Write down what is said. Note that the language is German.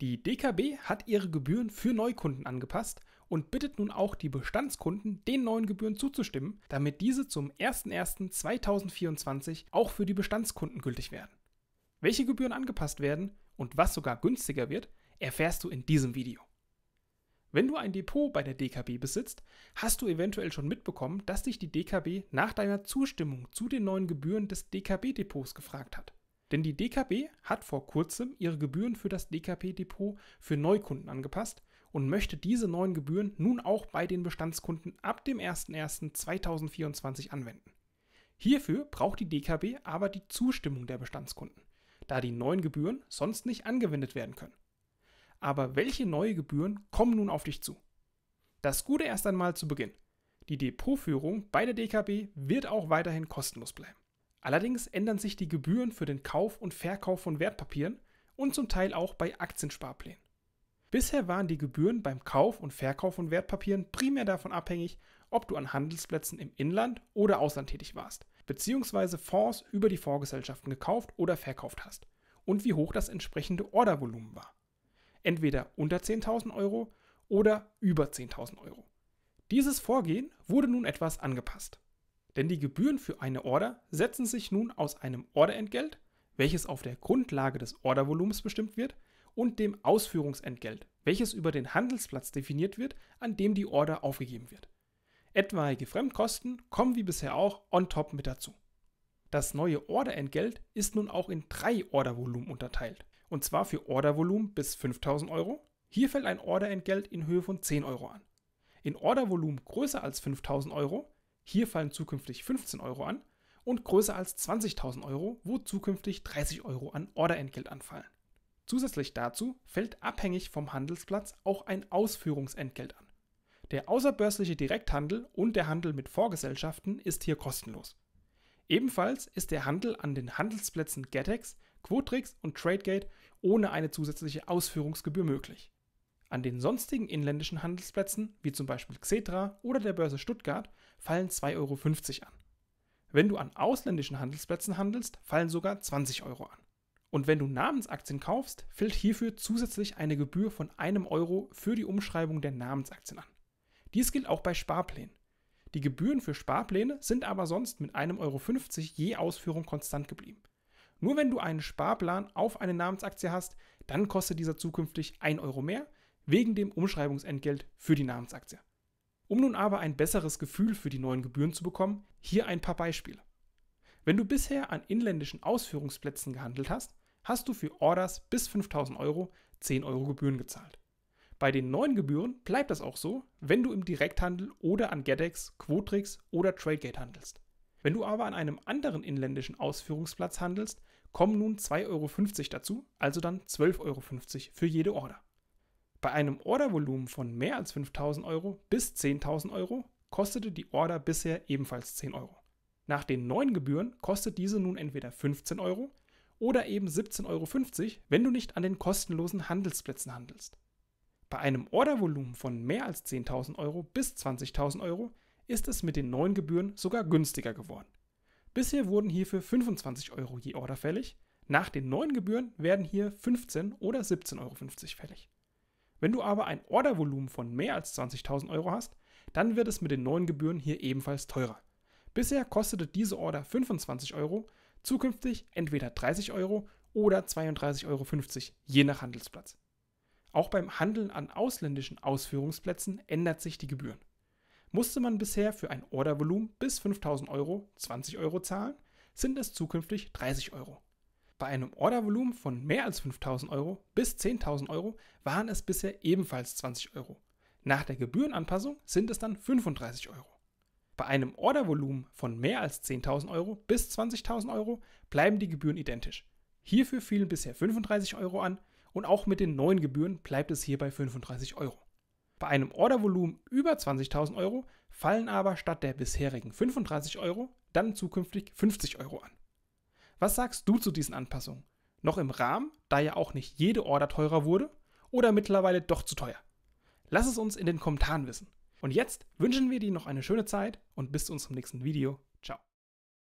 Die DKB hat ihre Gebühren für Neukunden angepasst und bittet nun auch die Bestandskunden, den neuen Gebühren zuzustimmen, damit diese zum 01.01.2024 auch für die Bestandskunden gültig werden. Welche Gebühren angepasst werden und was sogar günstiger wird, erfährst du in diesem Video. Wenn du ein Depot bei der DKB besitzt, hast du eventuell schon mitbekommen, dass dich die DKB nach deiner Zustimmung zu den neuen Gebühren des DKB-Depots gefragt hat. Denn die DKB hat vor kurzem ihre Gebühren für das DKB-Depot für Neukunden angepasst und möchte diese neuen Gebühren nun auch bei den Bestandskunden ab dem 01.01.2024 anwenden. Hierfür braucht die DKB aber die Zustimmung der Bestandskunden, da die neuen Gebühren sonst nicht angewendet werden können. Aber welche neue Gebühren kommen nun auf dich zu? Das Gute erst einmal zu Beginn. Die Depotführung bei der DKB wird auch weiterhin kostenlos bleiben. Allerdings ändern sich die Gebühren für den Kauf und Verkauf von Wertpapieren und zum Teil auch bei Aktiensparplänen. Bisher waren die Gebühren beim Kauf und Verkauf von Wertpapieren primär davon abhängig, ob du an Handelsplätzen im Inland oder Ausland tätig warst, beziehungsweise Fonds über die Fondsgesellschaften gekauft oder verkauft hast und wie hoch das entsprechende Ordervolumen war. Entweder unter 10.000 Euro oder über 10.000 Euro. Dieses Vorgehen wurde nun etwas angepasst. Denn die Gebühren für eine Order setzen sich nun aus einem Orderentgelt, welches auf der Grundlage des Ordervolumens bestimmt wird, und dem Ausführungsentgelt, welches über den Handelsplatz definiert wird, an dem die Order aufgegeben wird. Etwaige Fremdkosten kommen wie bisher auch on top mit dazu. Das neue Orderentgelt ist nun auch in drei Ordervolumen unterteilt. Und zwar für Ordervolumen bis 5000 Euro. Hier fällt ein Orderentgelt in Höhe von 10 Euro an. In Ordervolumen größer als 5000 Euro hier fallen zukünftig 15 Euro an und größer als 20.000 Euro, wo zukünftig 30 Euro an Orderentgelt anfallen. Zusätzlich dazu fällt abhängig vom Handelsplatz auch ein Ausführungsentgelt an. Der außerbörsliche Direkthandel und der Handel mit Vorgesellschaften ist hier kostenlos. Ebenfalls ist der Handel an den Handelsplätzen Getex, Quotrix und Tradegate ohne eine zusätzliche Ausführungsgebühr möglich. An den sonstigen inländischen Handelsplätzen, wie zum Beispiel Xetra oder der Börse Stuttgart, fallen 2,50 Euro an. Wenn du an ausländischen Handelsplätzen handelst, fallen sogar 20 Euro an. Und wenn du Namensaktien kaufst, fällt hierfür zusätzlich eine Gebühr von einem Euro für die Umschreibung der Namensaktien an. Dies gilt auch bei Sparplänen. Die Gebühren für Sparpläne sind aber sonst mit einem Euro 50 je Ausführung konstant geblieben. Nur wenn du einen Sparplan auf eine Namensaktie hast, dann kostet dieser zukünftig 1 Euro mehr, wegen dem Umschreibungsentgelt für die Namensaktie. Um nun aber ein besseres Gefühl für die neuen Gebühren zu bekommen, hier ein paar Beispiele. Wenn du bisher an inländischen Ausführungsplätzen gehandelt hast, hast du für Orders bis 5000 Euro 10 Euro Gebühren gezahlt. Bei den neuen Gebühren bleibt das auch so, wenn du im Direkthandel oder an GetEx, Quotrix oder Tradegate handelst. Wenn du aber an einem anderen inländischen Ausführungsplatz handelst, kommen nun 2,50 Euro dazu, also dann 12,50 Euro für jede Order. Bei einem Ordervolumen von mehr als 5000 Euro bis 10.000 Euro kostete die Order bisher ebenfalls 10 Euro. Nach den neuen Gebühren kostet diese nun entweder 15 Euro oder eben 17,50 Euro, wenn du nicht an den kostenlosen Handelsplätzen handelst. Bei einem Ordervolumen von mehr als 10.000 Euro bis 20.000 Euro ist es mit den neuen Gebühren sogar günstiger geworden. Bisher wurden hierfür 25 Euro je Order fällig, nach den neuen Gebühren werden hier 15 oder 17,50 Euro fällig. Wenn du aber ein Ordervolumen von mehr als 20.000 Euro hast, dann wird es mit den neuen Gebühren hier ebenfalls teurer. Bisher kostete diese Order 25 Euro, zukünftig entweder 30 Euro oder 32,50 Euro, je nach Handelsplatz. Auch beim Handeln an ausländischen Ausführungsplätzen ändert sich die Gebühren. Musste man bisher für ein Ordervolumen bis 5000 Euro 20 Euro zahlen, sind es zukünftig 30 Euro. Bei einem Ordervolumen von mehr als 5000 Euro bis 10.000 Euro waren es bisher ebenfalls 20 Euro. Nach der Gebührenanpassung sind es dann 35 Euro. Bei einem Ordervolumen von mehr als 10.000 Euro bis 20.000 Euro bleiben die Gebühren identisch. Hierfür fielen bisher 35 Euro an und auch mit den neuen Gebühren bleibt es hier bei 35 Euro. Bei einem Ordervolumen über 20.000 Euro fallen aber statt der bisherigen 35 Euro dann zukünftig 50 Euro an. Was sagst du zu diesen Anpassungen? Noch im Rahmen, da ja auch nicht jede Order teurer wurde, oder mittlerweile doch zu teuer? Lass es uns in den Kommentaren wissen. Und jetzt wünschen wir dir noch eine schöne Zeit und bis zu unserem nächsten Video.